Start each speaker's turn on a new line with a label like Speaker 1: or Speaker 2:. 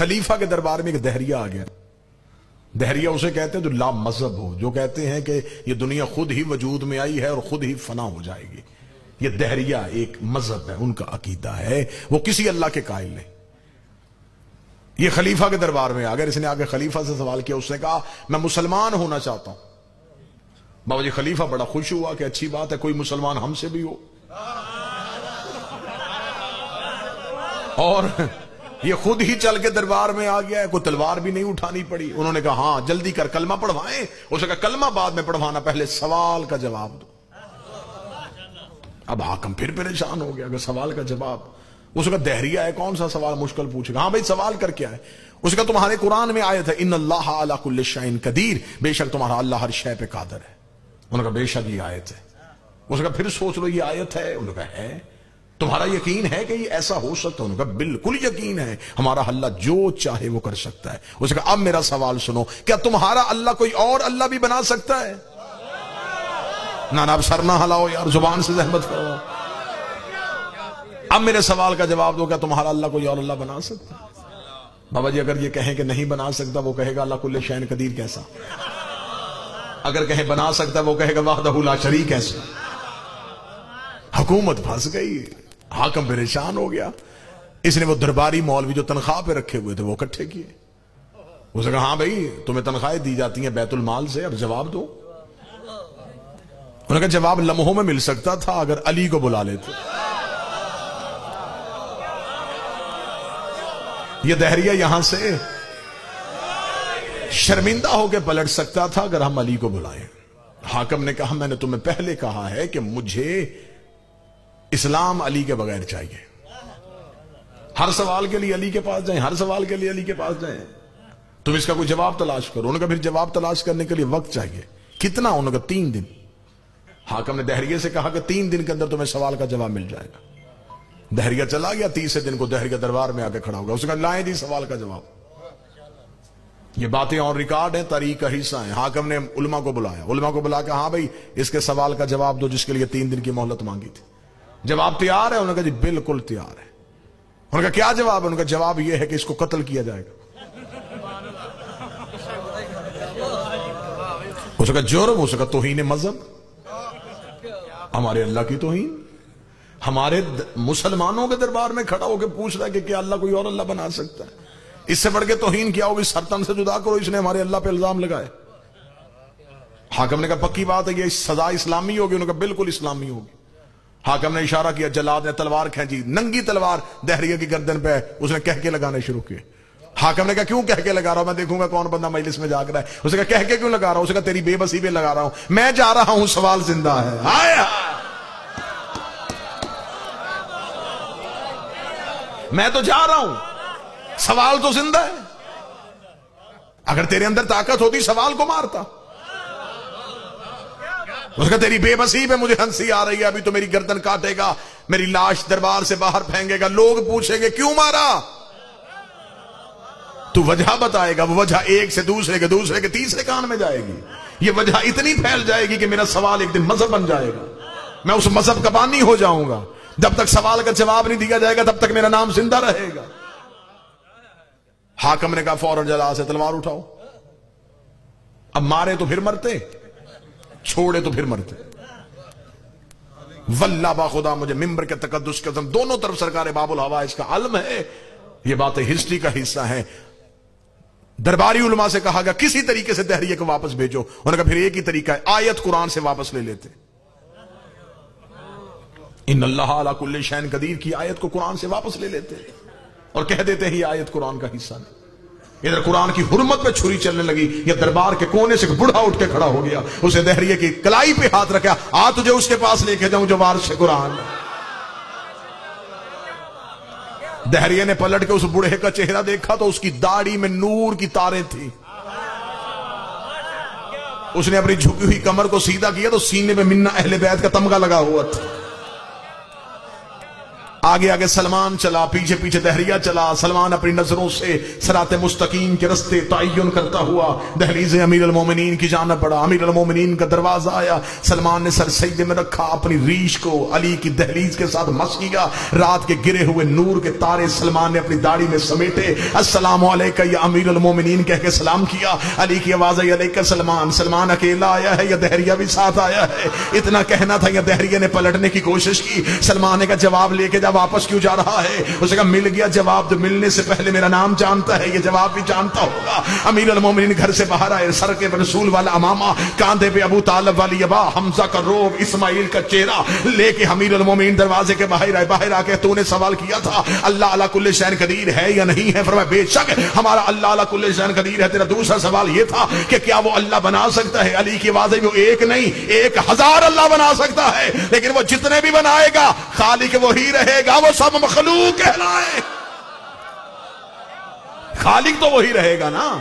Speaker 1: خلیفہ کے دربار میں ایک دہریہ آ گیا۔ دہریہ اسے کہتے ہیں جو لا مذہب ہو، جو کہتے ہیں کہ یہ دنیا خود ہی وجود میں آئی ہے اور خود ہی فنا ہو جائے گی۔ یہ دہریہ ایک مذہب ہے، ان کا عقیدہ ہے، وہ کسی اللہ کے قائل نہیں۔ یہ خلیفہ کے دربار میں آ گیا۔ اس نے آگے خلیفہ سے سوال کیا، اس نے کہا، میں مسلمان ہونا چاہتا ہوں۔ بابا جی خلیفہ بڑا خوش ہوا کہ اچھی بات ہے، کوئی مسلمان ہم سے بھی ہو۔ اور یہ خود ہی چل کے دربار میں آ گیا ہے، کوئی تلوار بھی نہیں اٹھانی پڑی۔ انہوں نے کہا ہاں جلدی کر، کلمہ پڑھوائیں۔ اس نے کہا، کلمہ بعد میں پڑھوانا، پہلے سوال کا جواب دو۔ اب حاکم پھر پریشان ہو گیا، اگر سوال کا جواب۔ اس کا دہریہ ہے، کون سا سوال؟ مشکل پوچھے گا۔ ہاں بھائی، سوال کر کیا ہے اس کا تمہارے قرآن میں آیت ہے ان اللہ علی کل شعین قدیر بے شک تمہارا اللہ ہر شے پہ قادر ہے۔ انہوں نے کہا، بے شک یہ آیت ہے۔ اس کا پھر سوچ لو، یہ آیت ہے۔ انہوں نے کہا، ہے۔ تمہارا یقین ہے کہ یہ ایسا ہو سکتا ہے؟ بالکل یقین ہے۔ ہمارا اللہ جو چاہے وہ کر سکتا ہے۔ اس کا اب میرا سوال سنو، کیا تمہارا اللہ کوئی اور اللہ بھی بنا سکتا ہے؟ نہ اب سر نہ ہلاؤ یار، زبان سے زحمت کرو اب میرے سوال کا جواب دو، کیا تمہارا اللہ کوئی اور اللہ بنا سکتا ہے؟ بابا جی اگر یہ کہیں کہ نہیں بنا سکتا، وہ کہے گا، اللہ کل شین قدیر کیسا؟ اگر کہیں بنا سکتا، وہ کہے گا، وحدہ لا شریک کیسا؟ حکومت پھنس گئی۔ حاکم پریشان ہو گیا۔ اس نے وہ درباری مولوی جو تنخواہ پہ رکھے ہوئے تھے، وہ کٹھے کیے۔ اس نے کہا ہاں بھائی، تمہیں تنخواہیں دی جاتی ہیں بیت المال سے، اب جواب دو۔ انہوں نے کہا، جواب لمحوں میں مل سکتا تھا اگر علی کو بلا لیتے۔ یہ دہریہ یہاں سے شرمندہ ہو کے پلٹ سکتا تھا اگر ہم علی کو بلائیں۔ حاکم نے کہا، میں نے تمہیں پہلے کہا ہے کہ مجھے اسلام علی کے بغیر چاہیے۔ ہر سوال کے لیے علی کے پاس جائیں، ہر سوال کے لیے علی کے پاس جائیں۔ تم اس کا کوئی جواب تلاش کرو انہوں کا پھر جواب تلاش کرنے کے لیے وقت چاہیے۔ کتنا انہوں کا تین دن؟ حاکم نے دہریے سے کہا کہ تین دن کے اندر تمہیں سوال کا جواب مل جائے گا۔ دہریہ چلا گیا، تیسرے دن کو دہریہ دربار میں آ کے کھڑا ہوگا اس کا لائیں جی سوال کا جواب۔ یہ باتیں اور ریکارڈ ہیں تاریخ کا حصہ ہیں حاکم نے علماء کو بلایا۔ علماء کو بلا کے ہاں بھائی، اس کے سوال کا جواب دو جس کے لیے تین دن کی مہلت مانگی تھی۔ جواب تیار ہے انہوں نے کہا جی بالکل تیار ہے انہوں نے کہا، کیا جواب ہے؟ انہوں نے کہا، جواب یہ ہے کہ اس کو قتل کیا جائے گا۔ اس کا جرم، اس کا توہین مذہب۔ ہمارے اللہ کی توہین۔ ہمارے مسلمانوں کے دربار میں کھڑا ہو کے پوچھ رہا ہے کہ کیا اللہ کوئی اور اللہ بنا سکتا ہے۔ اس سے بڑھ کے توہین کیا ہوگی؟ سرطن سے جدا کرو، اس نے ہمارے اللہ پہ الزام لگائے۔ حاکم نے کہا، پکی بات ہے، یہ سزا اسلامی ہوگی۔ انہوں نے کہا، بالکل اسلامی ہوگی۔ حاکم نے اشارہ کیا، جلاد نے تلوار کھینچی، ننگی تلوار دہریہ کی گردن پہ اس نے کہہ کے لگانے شروع کیے۔ حاکم نے کہا، کیوں کہہ کے لگا رہا ہوں؟ میں دیکھوں گا کون بندہ مجلس میں جا کر ہے۔ اسے کہا، کہہ کے کیوں لگا رہا ہوں؟ اسے کہا، تیری بے بسی پہ لگا رہا ہوں۔ میں جا رہا ہوں، سوال زندہ ہے۔ آیا میں تو جا رہا ہوں۔ سوال تو زندہ ہے۔ اگر تیرے اندر طاقت ہوتی، سوال کو مارتا۔ اس کا تیری بے بسی پہ مجھے ہنسی آ رہی ہے، ابھی تو میری گردن کاٹے گا، میری لاش دربار سے باہر پھینگے گا، لوگ پوچھیں گے، کیوں مارا؟ تو وجہ بتائے گا، وہ وجہ ایک سے دوسرے کے دوسرے کے تیسرے کان میں جائے گی۔ یہ وجہ اتنی پھیل جائے گی کہ میرا سوال ایک دن مذہب بن جائے گا۔ میں اس مذہب کا بانی ہو جاؤں گا۔ جب تک سوال کا جواب نہیں دیا جائے گا، تب تک میرا نام زندہ رہے گا۔ حاکم نے کہا، فوراً جلا سے تلوار اٹھاؤ۔ اب مارے تو پھر مرتے۔ چھوڑے تو پھر مرتے۔ واللہ با خدا، مجھے ممبر کے تقدس کے دونوں طرف سرکار باب الحوا اس کا علم ہے۔ یہ باتیں ہسٹری کا حصہ ہیں۔ درباری علماء سے کہا گیا، کسی طریقے سے دہریے کو واپس بھیجو۔ انہوں نے کہا، پھر ایک ہی طریقہ ہے، آیت قرآن سے واپس لے لیتے۔ ان اللہ علی کل شین قدیر، کی آیت کو قرآن سے واپس لے لیتے۔ اور کہہ دیتے ہیں، یہ آیت قرآن کا حصہ نہیں۔ ادھر قرآن کی حرمت پہ چھری چلنے لگی یا دربار کے کونے سے بڑھا اٹھ کے کھڑا ہو گیا۔ اسے دہریے کی کلائی پہ ہاتھ رکھا، آ تجھے اس کے پاس لے کے جاؤں جو وارث قرآن۔ دہریے نے پلٹ کے اس بڑھے کا چہرہ دیکھا تو اس کی داڑھی میں نور کی تاریں تھی اس نے اپنی جھکی ہوئی کمر کو سیدھا کیا تو سینے میں منا اہل بیت کا تمغہ لگا ہوا تھا۔ آگے آگے سلمان چلا، پیچھے پیچھے دہریہ چلا۔ سلمان اپنی نظروں سے سرات مستقیم کے رستے تعین کرتا ہوا دہلیز امیر المومنین کی جانب پڑا امیر المومنین کا دروازہ آیا۔ سلمان نے سر سیدے میں رکھا، اپنی ریش کو علی کی دہلیز کے ساتھ مس کیا۔ رات کے گرے ہوئے نور کے تارے سلمان نے اپنی داڑھی میں سمیٹے۔ السلام علیکہ، یا امیر المومنین، کہہ کے سلام کیا۔ علی کی آواز ہے علیکہ سلمان سلمان اکیلا آیا ہے یا دہریہ بھی ساتھ آیا ہے؟ اتنا کہنا تھا یا دہریہ نے پلٹنے کی کوشش کی۔ سلمان نے کہا، جواب لے کے جا واپس کیوں جا رہا ہے؟ اسے کہا، مل گیا جواب تو ملنے سے پہلے میرا نام جانتا ہے، یہ جواب بھی جانتا ہوگا۔ امیر المومنین گھر سے باہر آئے، سر کے رسول والا امامہ، کاندھے پہ ابو طالب والی ابا، حمزہ کا روب، اسماعیل کا چہرہ۔ لے کے امیر المومنین دروازے کے باہر آئے، باہر آ کے تو نے سوال کیا تھا، اللہ علا کل شہر قدیر ہے یا نہیں ہے؟ فرمایا، بے شک ہمارا اللہ علا کل شہر قدیر ہے۔ تیرا دوسرا سوال یہ تھا کہ کیا وہ اللہ بنا سکتا ہے؟ علی کی واضح وہ ایک نہیں، ایک ہزار اللہ بنا سکتا ہے، لیکن وہ جتنے بھی بنائے گا، خالق وہی رہے گا۔ وہ سب مخلوق کہلائے۔ خالق تو وہی رہے گا نا۔